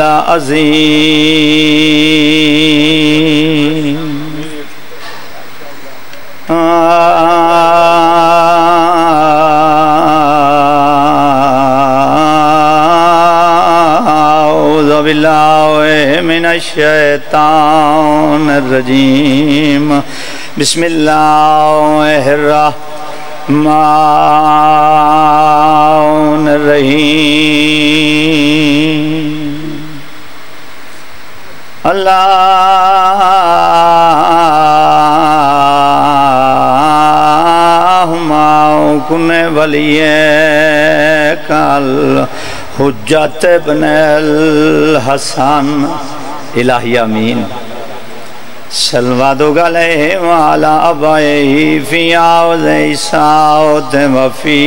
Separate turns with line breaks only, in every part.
अजीम मिनशैतान रजीम बिस्मिल्लाहिर्रहमान रहीम अल्लाह कुन वलिय कल हुज्जत बनल हसन इलाही अमीन। सलवा दो गले वाला अबाए फियाओ जैसाओ ते वफी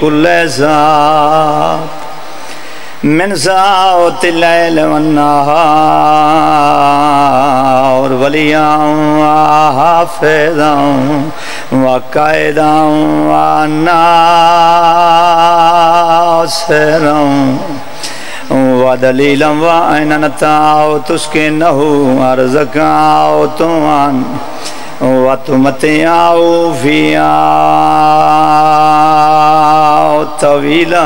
कुल ज़ात मिन जाओ तिलैल और वलियाऊँ हाफिजाऊँ व कायदाऊँ नासराऊँ व दलीलम व अनताओ तुस्के नहू, अर्जकाओ तुमान, व तुमते आओ फिया तवीला।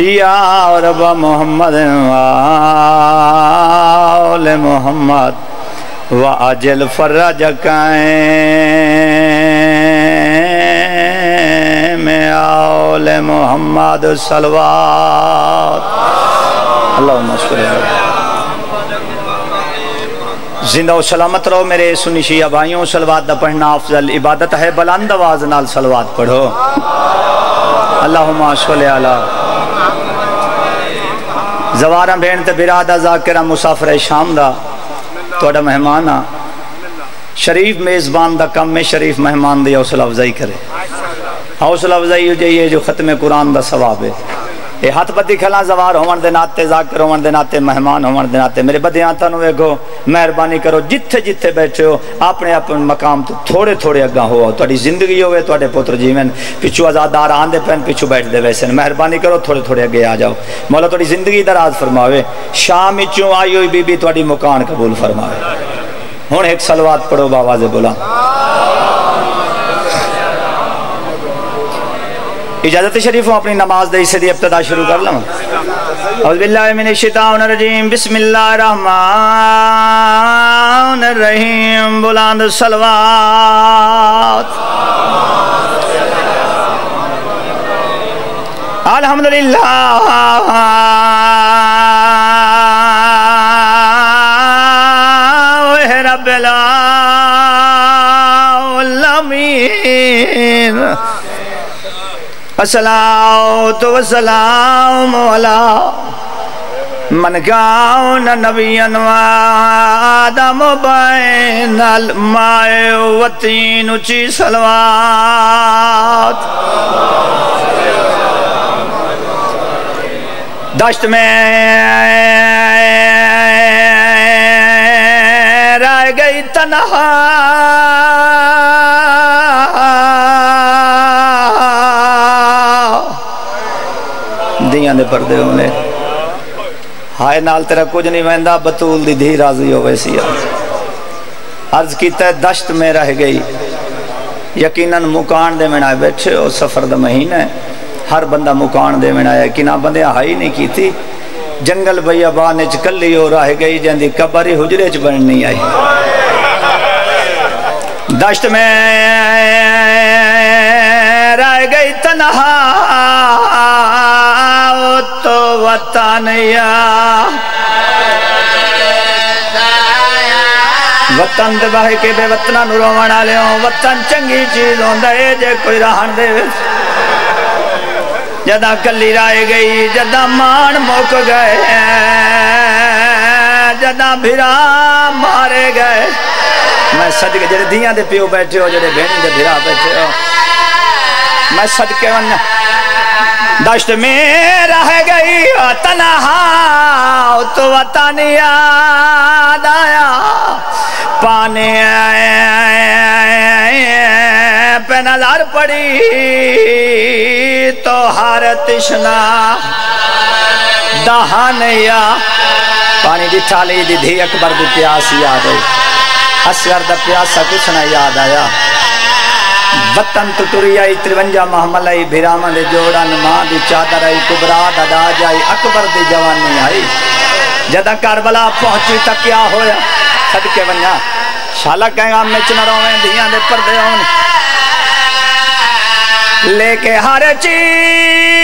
या रब मोहम्मद, वाल मोहम्मद, व अजल फर्रज में आल मोहम्मद सलवात। अल्लाह। ज़िंदा सलामत रहो मेरे सुनिशिया भाइयों, सलवात का पढ़ना अफजल इबादत है, बुलंद आवाज़ नाल सलवात पढ़ो। जवारा ते बिरादा जाकिरा मुसाफर शाम दा थोड़ा मेहमान आ। शरीफ मेज़बान का कम है शरीफ मेहमान दौसला अफजाई करे। हौसला अफजाई हो जाइए जो खत्म कुरान का है ये हथ पत्ती खला जवार होवन दे नाते जाकर होवन दे नाते मेहमान होवन दे नाते मेरे बदियांता वेखो मेहरबानी करो जिथे जिथे बैठे हो अपने अपने मकाम तो थोड़े थोड़े अगा हो थोड़ी ज़िंदगी होवे थोड़े पुत्र जीवन पिछू आजादार आंदे पैन पिछू बैठते वैसे मेहरबानी करो थोड़े थोड़े अगे आ जाओ मौला थोड़ी ज़िंदगी दराज फरमावे शाम चो आई हुई बीबी थोड़ी मुकान कबूल फरमावे हूँ एक सलवात पढ़ो बाबा से बोला इजाज़त शरीफ हूँ अपनी नमाज़ दे से इब्तदा शुरू कर लूँ। अज़बिल्लामिनशितानरजीम बिस्मिल्लाहिर्रहमानिर्रहीम बुलंद असलाओ तो वसलाम मन गाओ न नबियन आदम बैनल माए वतीन ऊँची सलवात दश्त में रह गई तनहा दियाँ दे पर्दे होने हाय नाल तेरा कुछ नहीं वहदा बतूल दी धी राज़ी हो वैसी अर्ज़ किया दश्त में रह गई यकीनन मुकान दे आए बैठे हो सफ़र दा महीना है हर बंदा मुकान दे आया कि ना बंदे हाई नहीं की थी जंगल भैया बान च कली हो रह गई जंदी कबर ही हुजरे च बन नहीं आई दश्त में रह गई तनहा तो वतन दे के बे वतना नु रोवण वतन चंगी चीज़ होंदा जे कोई रहन दे। जदा कली राय गई, जदा मान मुक गए, जदा भिरा मारे गए। मैं सदके जेडे धिया दे प्यो बैठे हो, जेडे भेणी दे भिरा बैठे हो। मैं सदके वन दश्त में रह गई तनहा तो वतन याद आया। पाने पे नज़र पड़ी तो हर तिश्ना दहानया पानी दी थाली, दी अकबर दी प्यास याद आई असगर दा प्यासा कुछ ना याद आया। वतन तो आई त्रिवंजा महमल आई भिरामा दे जोड़न, माँ दी चादर आई कुबरा दा दाज आई अकबर दी जवानी आई जदा करबला पहुँची तो क्या होया, सदके वन्या शाला कहेगा मिच न रोवे धियाँ दे परदे आउन लेके हर चीज़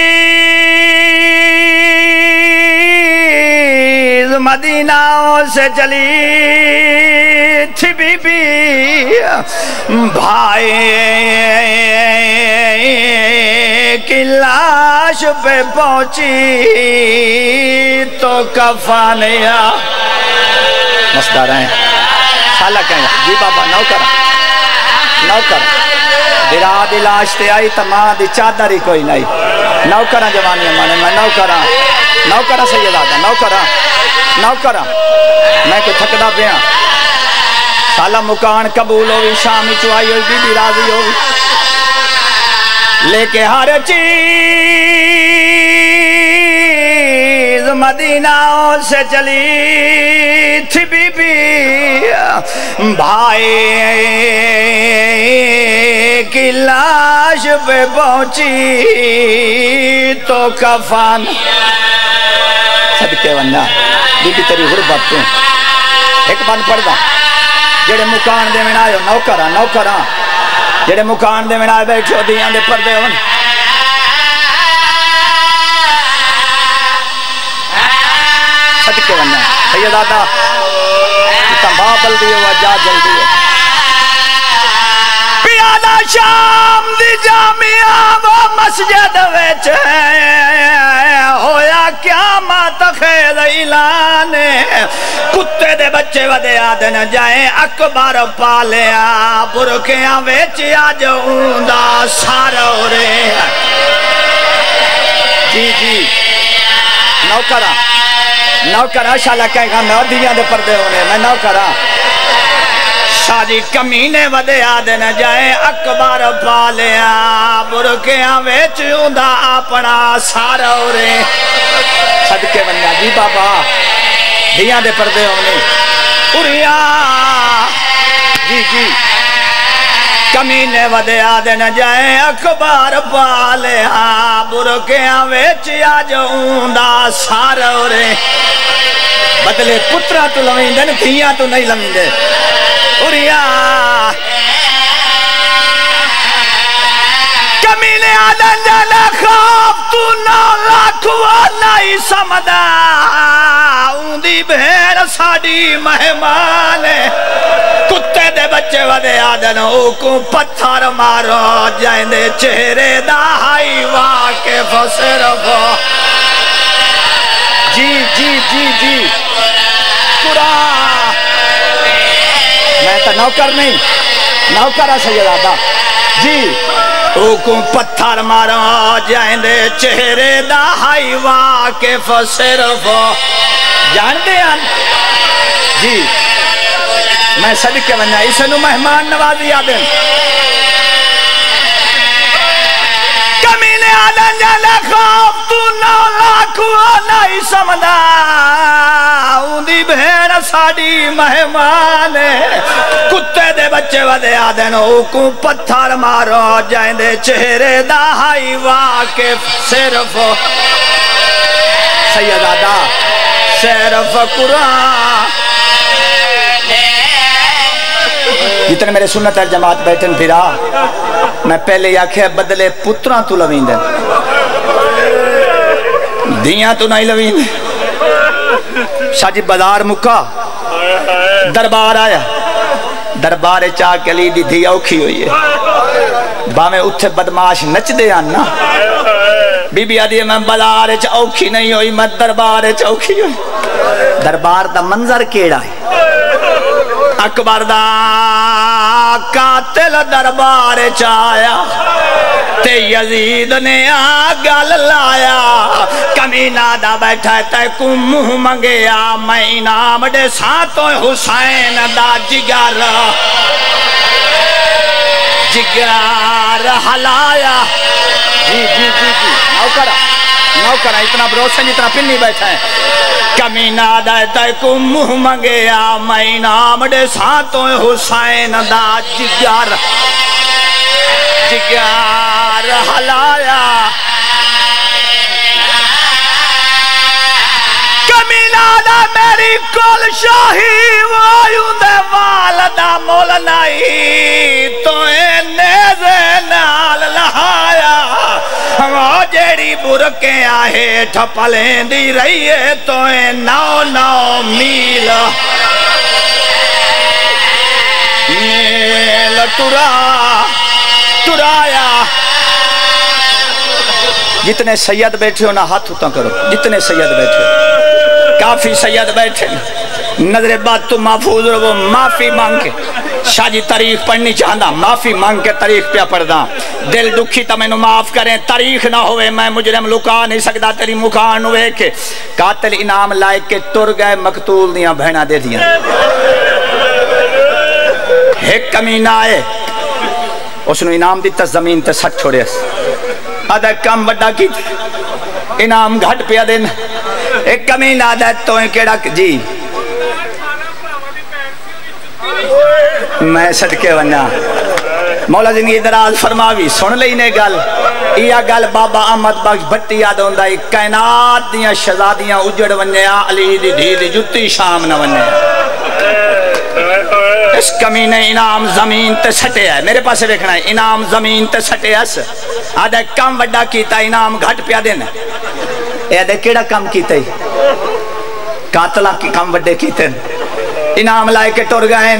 मदीनाओं से चली थी बीबी। भाई, की लाश पे पहुँची तो कफानिया। मस्तार है। साला कहेगा जी बाबा नौकर नौकर बिराद लाश ते आई तो माँ दी चादर ही कोई नहीं। नौकर जवानी माने, मैं नौकर नौकर सही दादा नौकर नौकर, मैं को थकदा पिया। साला मुकान कबूल होगी शाम चुआई होगी बीबी राज़ी होगी लेके हर चीज़ मदीनाओं से चली थी बीबी। भाई, की लाश पे पहुँची तो कफन। सदके वन्ना बीबी तेरी गुरबत तू एक बंद पढ़दा जेड़े मुकान दे में आयो नौकरा नौकरा जेड़े मुकान दे में आए बैठो दियाँ दे पर्दे होन सदके वन्ना सैयद दादा तंबा बल्दी हो जा जल्दी हो पियादा शाम दी जामिया वो मस्जिद विच होया क्या मात खेल ऐलान कुत्ते दे बच्चे वदे आदन जाए, अकबर पालिया। बुरखिया विच अज ऊंदा सारो रे जी जी। नौकरा नौकरा शाला कहेगा दिया दे मैं नौकरा। सारी कमीने वदे आदे न जाए अकबर पालिया। बुरकिया बेच उदा अपना सारा रे सदके बन्या जी बाबा, दिया दे पर्दे होने उरिया। जी जी। कमीने वदे आदे न जाए, अखबार पालिया। बुरकिया बेच आज ऊंदा सारा रे बदले पुत्रा तो लवेंदे धिया तो नहीं लवेंदे उरिया कमीने आदन जाना खाब तू ना लाखवा नहीं समदा ऊंदी भेड़ साडी मेहमान कुत्ते दे बच्चे वदे आदन को पत्थर मारो जांदे चेहरे दा हाई वाके फसर जी जी जी जी। कुरान तो नौकर नहीं। नौकर दादा जी। ओको पत्थर मारो जाने चेहरे दा हाई वाके सिर्फ़ जानते हैं? जी। मैं सदके वना इस मेहमान नवाजी कमीने मेहमान कुत्ते बच्चे पत्थर मारो जांदे चेहरे दा हाई वाके सिर्फ़ सिर्फ़ जितने मेरे सुन्नत जमात बैठन फिरा, मैं पहले आख्या, बदले पुत्रा तू लवींद। दिया तू नहीं लवी। शाजी बाज़ार मुका दरबार आया। दरबार चा कली दी धी औखी हुई है। भावे उत्थे बदमाश नचदे आना बीबी आदि, मैं बाज़ार औखी नहीं हुई, मैं दरबार औखी हुई। दरबार का मंजर केड़ा है? अकबर कातिल दरबार च ते यजीद ने आ गल लाया। कमीना दा बैठा ते कु मुँह मंगया, मैं इनाम दे सातो हुसैन दा जिगर। जिगर हलाया। जी जी जी जी नौकर है, इतना भरोसा जितना पिन्नी बैठा है। कमीना दे मुँह मंगया मैं नाम दे सातो हुसैन दा जिगर जिगर हलाया। कमीना दा मेरी कोल शाही, वायु दे वाल दा मोल नहीं तो नेज़े नाल लहाया जेड़ी बुरके आहे ठपलेंदी रही है तो नौ नौ मील। मील टुरा, टुराया। जितने सैयद बैठे हो ना, हाथ उतना करो। जितने सैयद बैठे काफ़ी सैयद बैठे नजरे बात तो महफूज रहो, माफ़ी मांग। के शाजी तारीख पढ़नी चाहता माफ़ी मांग के तारीख पे पढ़दा। दिल दुखी तो मैनू माफ़ करें, तारीख ना होवे, मैं मुजरम लुका नहीं सकता तेरी मुखान वेख। कातिल इनाम लाए के तुर गए, मकतूल दिया बहना दे दिया। एक कमीना आए, उसने इनाम दिता ज़मीन ते सट छोड़े। अदा कम बड़ा की, इनाम घट पिया दिन। एक कमीना दे तो केड़ा जी। मैं सदके वना मौला ज़िंदगी दराज फरमावी, सुन ली ने गल। इया गल बाबा अहमद बख्श भट्टी याद आंदा कायनात दियाँ शहजादियाँ उजड़ वन्या अली दी धी दी जुत्ती शाम न वन्या इस कमी ने इनाम ज़मीन ते सटे है मेरे पास देखना है, इनाम ज़मीन ते सटे अस आदे कम वड्डा कीता, इनाम घट पिया देन। ए केड़ा कम कीता कातला की कम वड्डे कीते इनाम लाए के टुर गए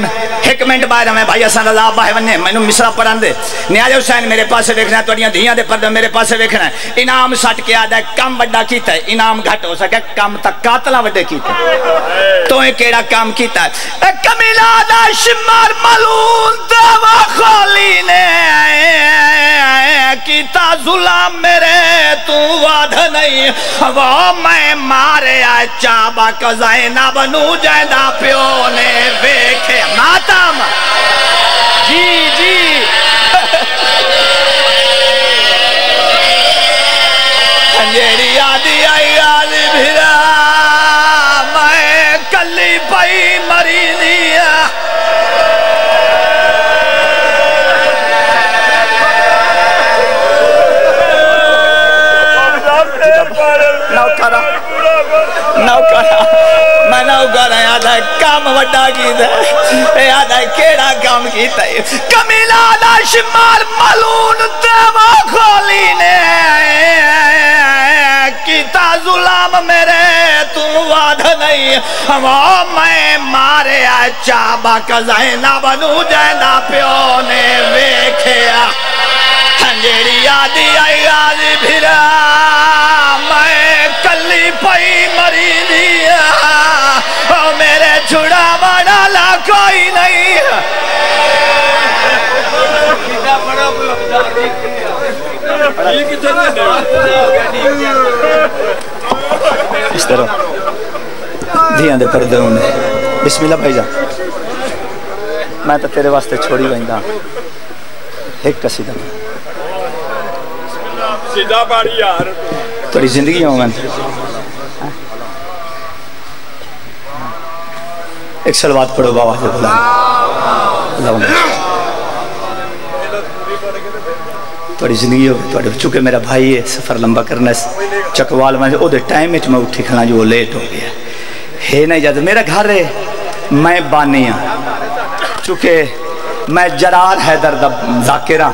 एक मिनट बाद मैं भाई, असा रजा बाहे वने मैनू मिसरा पढ़न दे न्याज हुसैन मेरे पास देखना थोड़िया धियाँ दे पर्दे मेरे पास देखना इनाम सट के आदा कम कीता है। इनाम घट हो सके, कम तक कातला वड्डे कीते तो केड़ा काम है? कमीला शिमार मलून, दवा खोली ने। कीता जुलाम मेरे, तू वाद नहीं। वो मैं मारे आ जैना बनू जैदा प्यो ने वेखे मातम जी जी। कमीला शिमार मलून देवा खोली ने। कीता जुलाम मेरे तू वाद नहीं। वो मैं मारे चाबा कजाइना बनू जाना प्यो ने वेखिया। जेड़ी आदि आई आदि भिरा मैं कली पई मरी दिया। ओ मेरे छुड़ा वाला कोई नहीं। इस तरह धियाँ दे पर्दे होंगे बिस्मिल्लाह भाईजान मैं तो तेरे वास्ते छोड़ी वहींदा एक कसीदा
सीधा। बाड़ी यार।
थोड़ी ज़िंदगी होगा एक सलवात पढ़ो बाबा से बोला। थोड़ी ज़िंदगी हो थोड़े चूँकि मेरा भाई है सफ़र लंबा करना चकवाल में ओदे टाइम में मैं उठी खड़ा जो लेट हो गया है नहीं जाता मेरा घर है मैं बानी हाँ चूँकि मैं जरार हैदर दा हाँ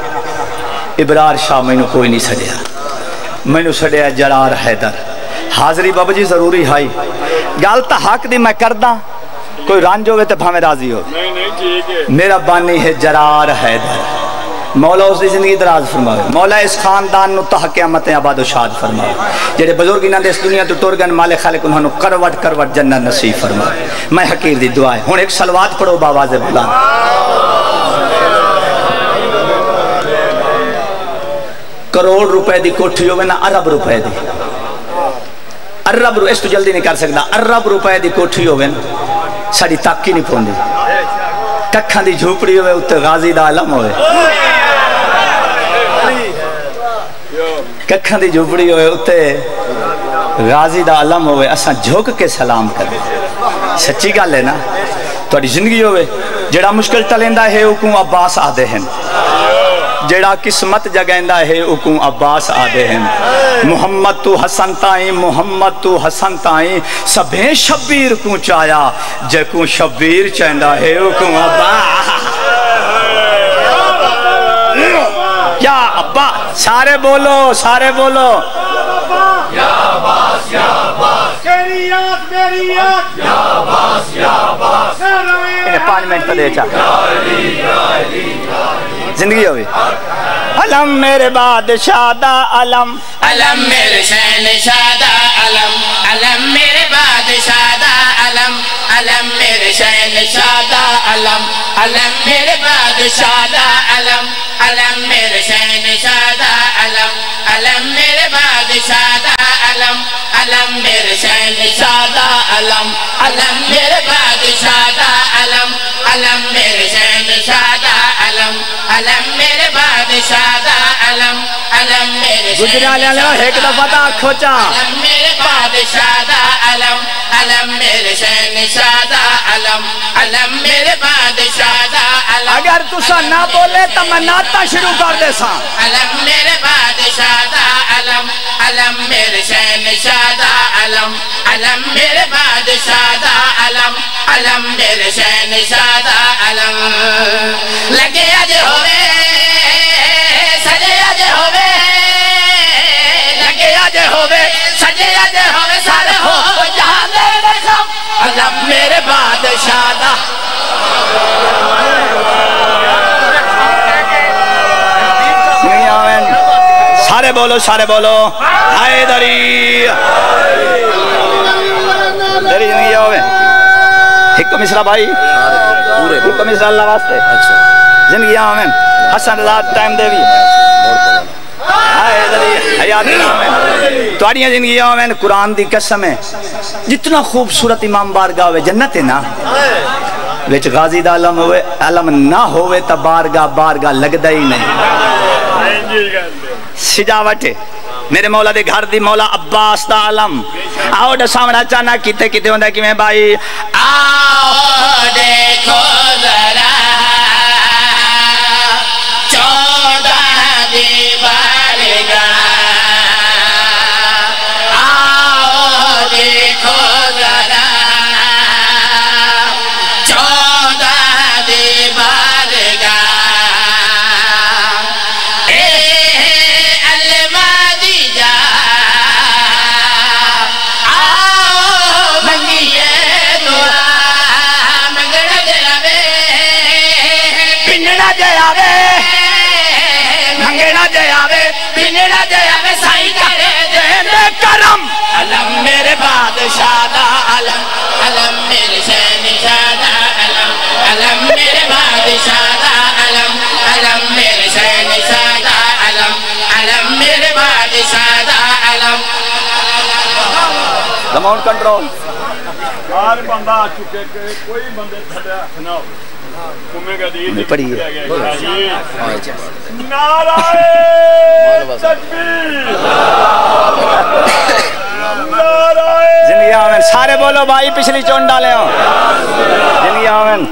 इबरार शाह मैनू कोई नहीं सड़िया मैनू सड़िया जरार हैदर हाजरी बाबा जी ज़रूरी हाई गल तो हक दी मैं करदा कोई रंज हो तो भावे राज़ी है मेरा बानी है जरार हैदर मौला उसकी ज़िंदगी दराज फरमावे। मौला इस खानदान नु तह क़यामत आबाद शाद फरमावे। जेडे बुज़ुर्ग इन्हां दे इस दुनिया तो टुर गए माले खालिक, उन्होंने करवट करवट जन्नत नसीब फरमावे। मैं हकीर दी दुआ है हुन एक सलवात पढ़ो, बाबा से बुला करोड़ रुपए की कोठी होवे ना अरब रुपए की अरब इस तो जल्दी नहीं कर सकता अरब रुपए की कोठी होवे ना साड़ी तक ही नहीं पौंदी। कखा की झोपड़ी होवे गाजी का आलम होवे। कखा दी झुपड़ी होए, उत्ते गाजी दा अलम होवे झुक के सलाम करें। सच्ची गल है ना? थोड़ी ज़िंदगी होवे जेड़ा मुश्किल टलेंदा है उकू अब्बास आदे हैं। जेड़ा किस्मत जगेंदा है उकू अब्बास आदे हैं। मोहम्मद तू हसन ताई, मोहम्मद तू हसन ताई, सभे शब्बीर को चाया जकू शब्बीर चेंदा है उकू अब्बास क्या अब्बा सारे बोलो सारे बोलो। इन्हें पाँच मिनट तो दे चा ज़िंदगी होगी अलम मेरे बादशाह दा अलम।
अलम मेरे शहन शादा अलम। अलम मेरे बादशाह दा अलम। अलम मेरे शहन शादा अलम। अलम मेरे बादशाह दा अलम। अलम मेरे अलम मेरे बादशाह दा अलम अलम मेरे शहन शादा अलम अलम मेरे बादशाह दा अलम अलम मेरे शहन शादा अलम अलम मेरे बादशाह दा अलम।
गुजराले वाले एक दफ़ा ता खोचा।
अलम मेरे बादशाह दा अलम अलम मेरे शहनशाह दा अलम अलम मेरे बादशाह दा अलम।
अगर तुसा ना बोले तो मैं नाता शुरू कर दे सा।
अलम मेरे बादशादा अलम अलम मेरे शहनशादा अलम अलम मेरे बादशादा अलम अलम मेरे शहनशादा अलम। लगे अज होवे सारे हो जहाँ दे अलम मेरे बादशाह दा
सारे बोलो सारे बोलो। हाय दरी। दरी ज़िंदगी होवे एक मिसरा भाई। पूरे एक मिश्रा अल्लाह वास्ते। अच्छा। ज़िंदगी आवें हसन रात टाइम देवी। थोड़िया ज़िंदगी मैंने कुरान की कसम है। जितना खूबसूरत इमाम हो जन्नत है ना? बिच गाजी ना हो लगता ही नहीं। सजावट मेरे मौला दे घर दी मौला अब्बास दा आलम। आओ दसावना चाहना किते किते भाई,
आओ। देखो
निशाना कंट्रोल
हर बंदा आ चुके
कोई बंदे घूमेगा
पड़ी है। नारा
ज़िंदगी आवें सारे बोलो, भाई, पिछली चोन डाले हो। ज़िंदगी आवें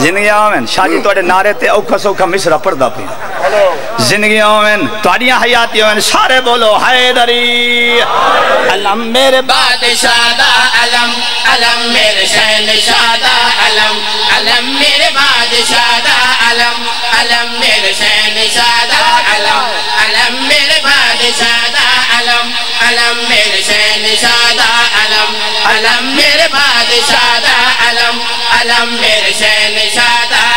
ज़िंदगी आवें शादी तोड़े नारे ते औखा सौखा मिसरा पड़दा पे ज़िंदगी आवें तोड़ियाँ हयाती आवें सारे बोलो, हैदरी। अलम मेरे
बादशाह दा अलम अलम मेरे शहनशाह दा अलम अलम मेरे बादशाह दा अलम अलम मेरे शहनशाह दा अलम अलम मेरे बादशाह दा अलम अलम मेरे शहनशाह दा अलम अलम मेरे अलम अलम मेरे शहनशाह दा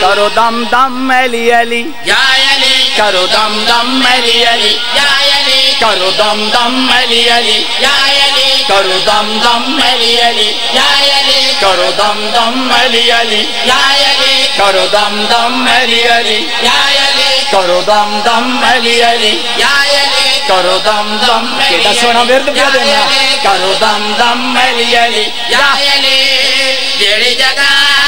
करो दम दम अली अली
या अली करो दम दम मेरी अली या अली करो दम दम अली अली या अली करो दम दम अली अली या अली करो दम दम अली अली या अली करो दम दम अली अली या अली करो दम दम अली अली या अली करो दम दम
केड़ा सोहना विरद पिया देना।
करो दम दम अली अली या अली जेड़ी जगह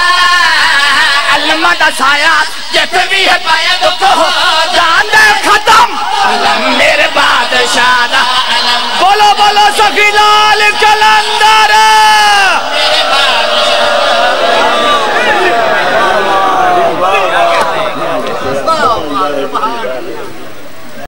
साया दुख खत्म। मेरे बादशाह दा। अलम
बोलो बोलो सखी लाल कलंदर